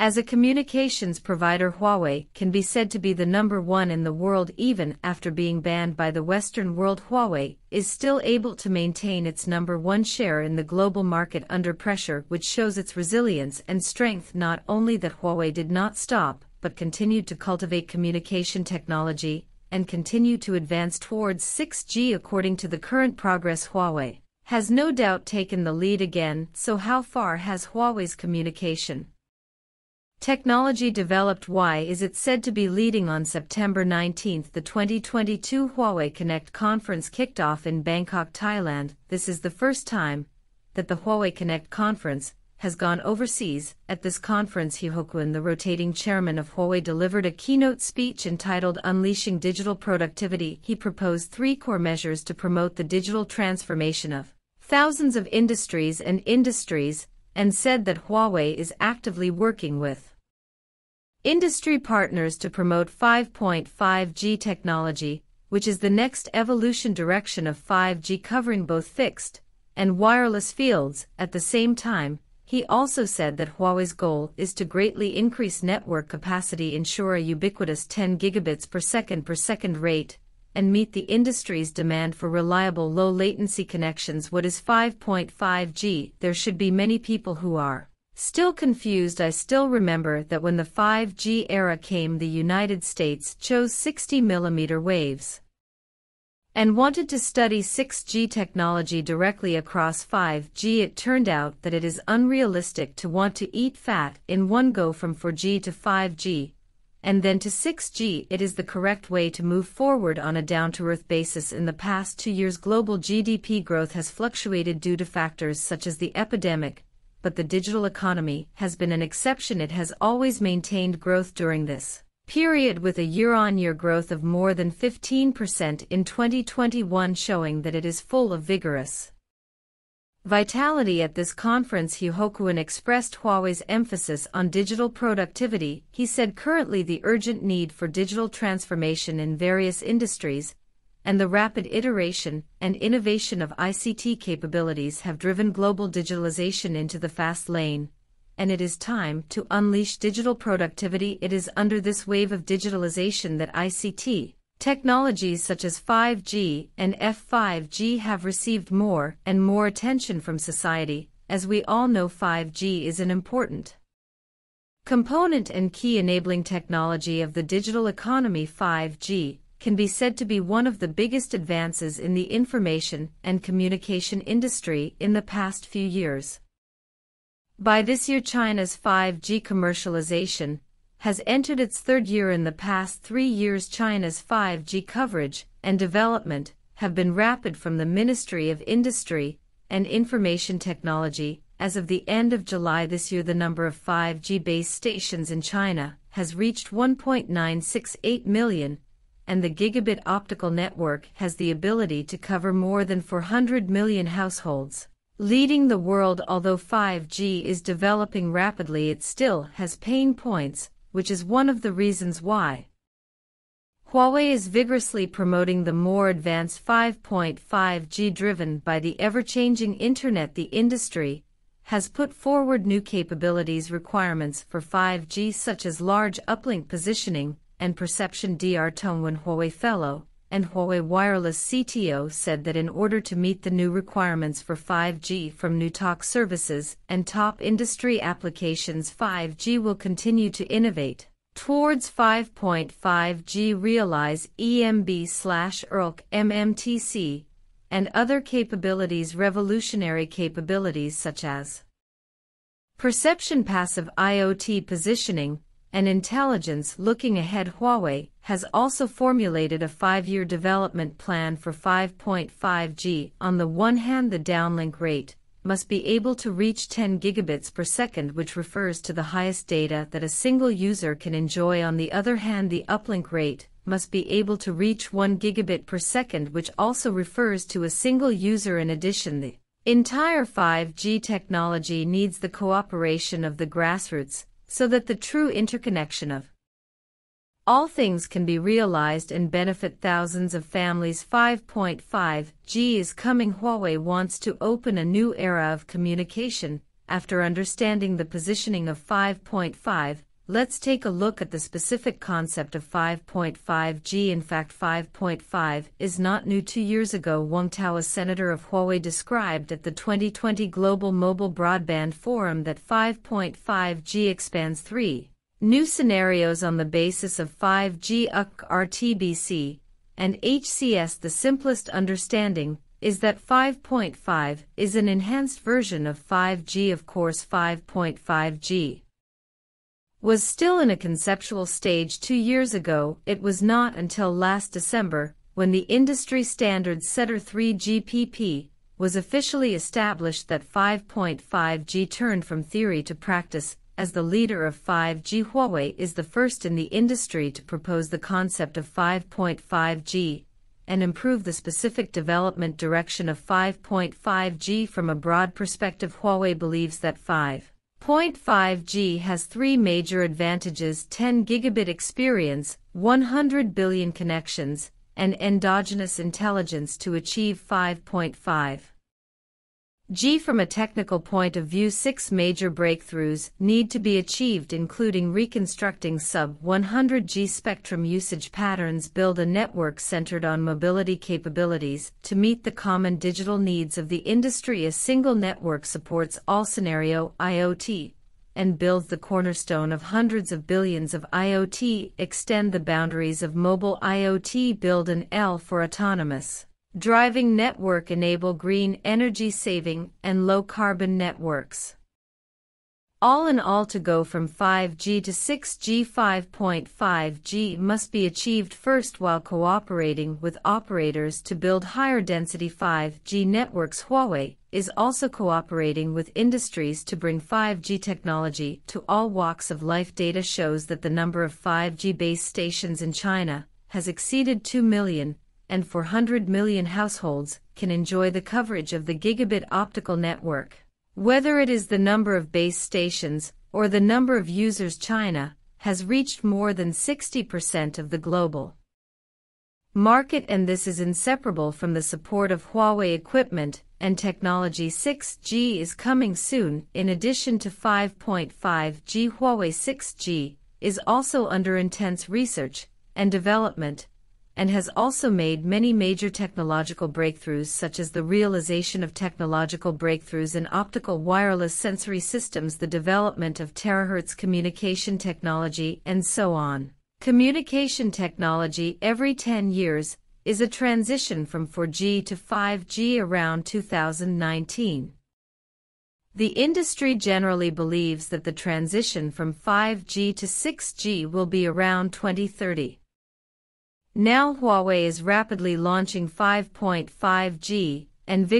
As a communications provider Huawei can be said to be the number one in the world even after being banned by the Western world. Huawei is still able to maintain its number one share in the global market under pressure which shows its resilience and strength. Not only that Huawei did not stop but continued to cultivate communication technology and continue to advance towards 6G according to the current progress. Huawei has no doubt taken the lead again. So how far has Huawei's communication Technology developed Why is it said to be leading on September 19 the 2022 Huawei Connect conference kicked off in Bangkok, Thailand. This is the first time that the Huawei Connect conference has gone overseas. At this conference Hu Houkun, the rotating chairman of Huawei delivered a keynote speech entitled Unleashing Digital Productivity. He proposed three core measures to promote the digital transformation of thousands of industries and industries and said that Huawei is actively working with industry partners to promote 5.5G technology, which is the next evolution direction of 5G covering both fixed and wireless fields. At the same time, he also said that Huawei's goal is to greatly increase network capacity, ensure a ubiquitous 10 gigabits per second per second rate, and meet the industry's demand for reliable low latency connections. What is 5.5G? There should be many people who are still confused. I still remember that when the 5G era came, the United States chose 60 millimeter waves and wanted to study 6G technology directly across 5G. It turned out that it is unrealistic to want to eat fat in one go from 4G to 5G and then to 6G. It is the correct way to move forward on a down-to-earth basis. In the past two years global GDP growth has fluctuated due to factors such as the epidemic, but the digital economy has been an exception. It has always maintained growth during this period with a year-on-year growth of more than 15% in 2021 showing that it is full of vigorous vitality at this conference Hu Houkun expressed Huawei's emphasis on digital productivity. He said currently the urgent need for digital transformation in various industries and the rapid iteration and innovation of ICT capabilities have driven global digitalization into the fast lane, and it is time to unleash digital productivity. It is under this wave of digitalization that ICT Technologies such as 5G and F5G have received more and more attention from society, as we all know 5G is an important component and key enabling technology of the digital economy 5G can be said to be one of the biggest advances in the information and communication industry in the past few years. By this year China's 5G commercialization has entered its third year in the past three years China's 5G coverage and development have been rapid from the Ministry of Industry and Information Technology. As of the end of July this year the number of 5G base stations in China has reached 1.968 million, and the gigabit optical network has the ability to cover more than 400 million households. Leading the world although 5G is developing rapidly it still has pain points, which is one of the reasons why. Huawei is vigorously promoting the more advanced 5.5G driven by the ever-changing internet the industry has put forward new capabilities requirements for 5G such as large uplink positioning and perception DR Tong Wen Huawei fellow and Huawei Wireless CTO said that in order to meet the new requirements for 5G from new talk services and top industry applications 5G will continue to innovate. Towards 5.5G realize eMBB slash URLLC MMTC and other capabilities revolutionary capabilities such as perception passive IoT positioning and intelligence looking ahead Huawei has also formulated a five-year development plan for 5.5G. On the one hand the downlink rate must be able to reach 10 gigabits per second which refers to the highest data that a single user can enjoy on the other hand the uplink rate must be able to reach 1 gigabit per second which also refers to a single user in addition the entire 5G technology needs the cooperation of the grassroots so that the true interconnection of all things can be realized and benefit thousands of families. 5.5G is coming. Huawei wants to open a new era of communication after understanding the positioning of 5.5, let's take a look at the specific concept of 5.5G. In fact, 5.5 is not new. Two years ago, Wang Tao, a senator of Huawei, described at the 2020 Global Mobile Broadband Forum that 5.5G expands three new scenarios on the basis of 5G RTBC and HCS. The simplest understanding is that 5.5 is an enhanced version of 5G. Of course, 5.5G was still in a conceptual stage two years ago. It was not until last December, when the industry standard setter 3GPP was officially established that 5.5G turned from theory to practice. As the leader of 5G, Huawei is the first in the industry to propose the concept of 5.5G and improve the specific development direction of 5.5G from a broad perspective. Huawei believes that 5.5G has three major advantages 10 gigabit experience, 100 billion connections, and endogenous intelligence to achieve 5.5. G from a technical point of view six major breakthroughs need to be achieved including reconstructing sub-100 G spectrum usage patterns build a network centered on mobility capabilities to meet the common digital needs of the industry. A single network supports all scenario IoT and builds the cornerstone of hundreds of billions of IoT extend the boundaries of mobile IoT build an L4 autonomous driving network enable green energy saving and low carbon networks. All in all to go from 5G to 6G 5.5G must be achieved first while cooperating with operators to build higher density 5G networks Huawei is also cooperating with industries to bring 5G technology to all walks of life data shows that the number of 5G base stations in China has exceeded 2 million and 400 million households can enjoy the coverage of the gigabit optical network. Whether it is the number of base stations or the number of users China has reached more than 60% of the global market and this is inseparable from the support of Huawei equipment and technology 6G is coming soon. In addition to 5.5G Huawei 6G is also under intense research and development and has also made many major technological breakthroughs such as the realization of technological breakthroughs in optical wireless sensory systems, the development of terahertz communication technology, and so on. Communication technology every 10 years is a transition from 4G to 5G around 2019. The industry generally believes that the transition from 5G to 6G will be around 2030. Now Huawei is rapidly launching 5.5G and vigorously